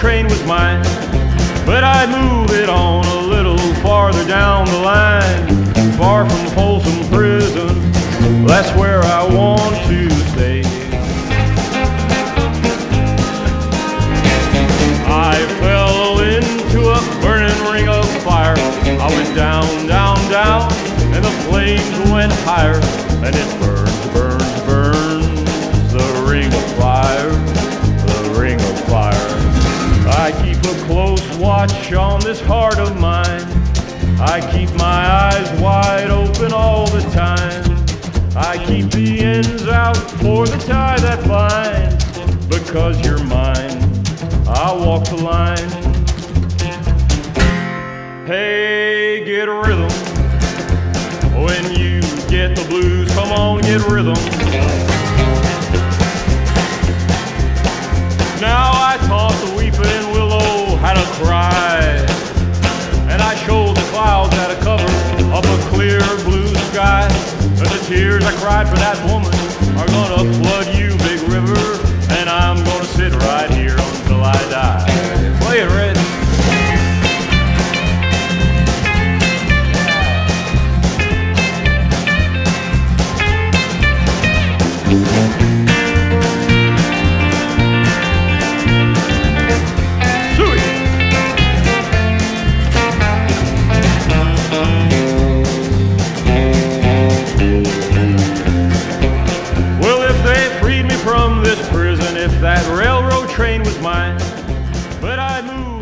train was mine, but I'd move it on a little farther down the line, far from Folsom Prison. That's where I want to stay. I fell into a burning ring of fire. I went down, down, down, and the flames went higher, and it burned. Watch on this heart of mine. I keep my eyes wide open all the time. I keep the ends out for the tie that binds. Because you're mine, I walk the line. Hey, get a rhythm. When you get the blues, come on, get rhythm. tears I cried for that woman are gonna flood you, Big River, and I'm gonna sit right here until I die. Play it, Red. Yeah. but I move.